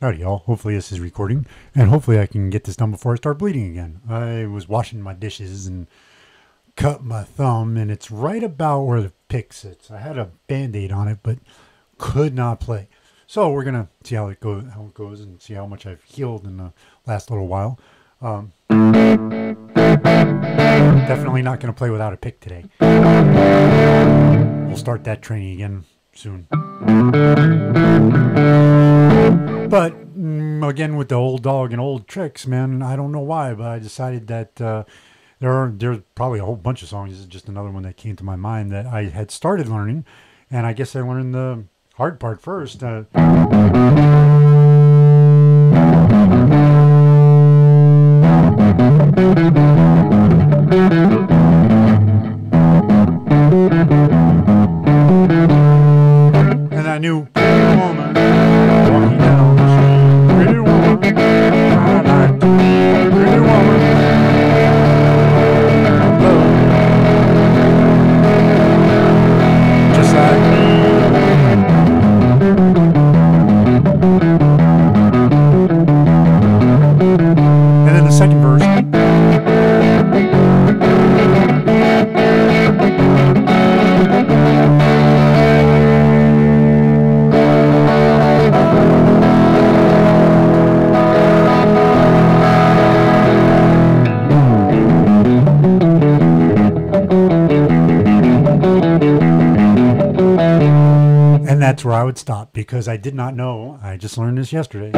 Howdy, y'all. Hopefully, this is recording, and hopefully, I can get this done before I start bleeding again. I was washing my dishes and cut my thumb, and it's right about where the pick sits. I had a band aid on it, but could not play. So we're gonna see how it goes, how it goes, and see how much I've healed in the last little while. Um, definitely not gonna play without a pick today. We'll start that training again soon. But mm, again, with the old dog and old tricks, man, I don't know why, but I decided that uh, there are there's probably a whole bunch of songs. This is just another one that came to my mind that I had started learning, and I guess I learned the hard part first. Uh, that's where I would stop because I did not know. I just learned this yesterday.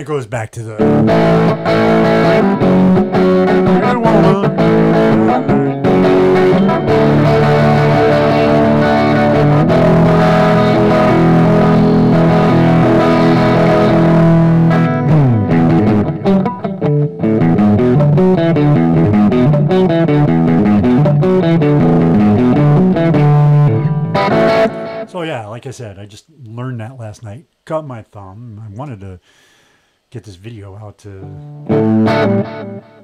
It goes back to the. So yeah, like I said, I just learned that last night. Cut my thumb. I wanted to get this video out to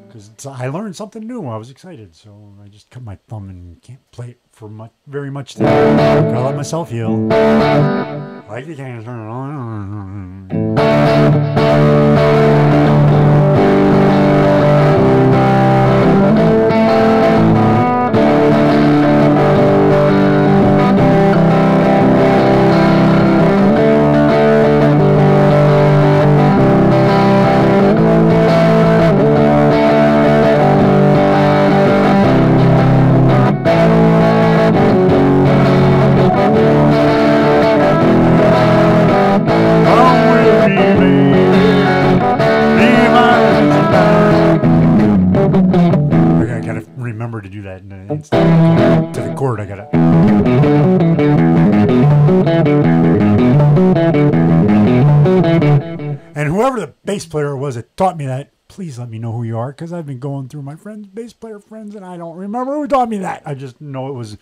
because I learned something new. I was excited, so I just cut my thumb and can't play it for much, very much. Gotta let myself heal. Like the cancer. And whoever the bass player was that taught me that, please let me know who you are, because I've been going through my friends, bass player friends, and I don't remember who taught me that. I just know it was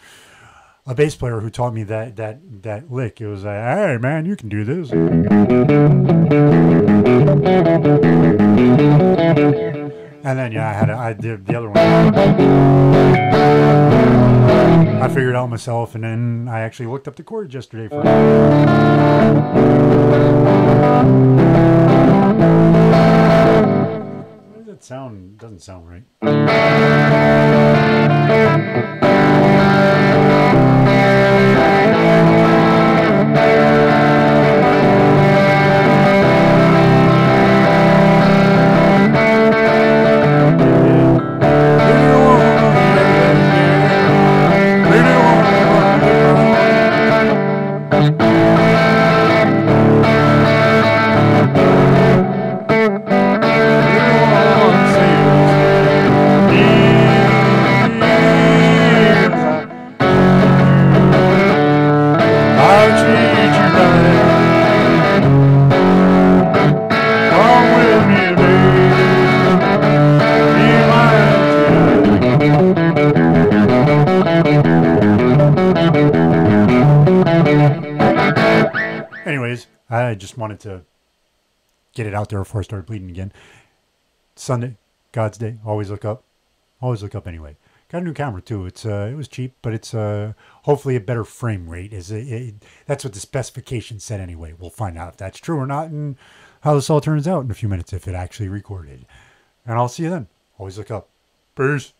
a bass player who taught me that that that lick. It was like, hey man, you can do this. And then yeah, I had a, I did the other one. I figured out myself, and then I actually looked up the chords yesterday for. Why does that sound? Doesn't sound right. Anyways, I just wanted to get it out there before I started bleeding again. Sunday, God's Day. Always look up. Always look up anyway. Got a new camera too. It's uh, it was cheap, but it's uh, hopefully a better frame rate. Is it, it, that's what the specification said anyway. We'll find out if that's true or not, and how this all turns out in a few minutes if it actually recorded. And I'll see you then. Always look up. Peace.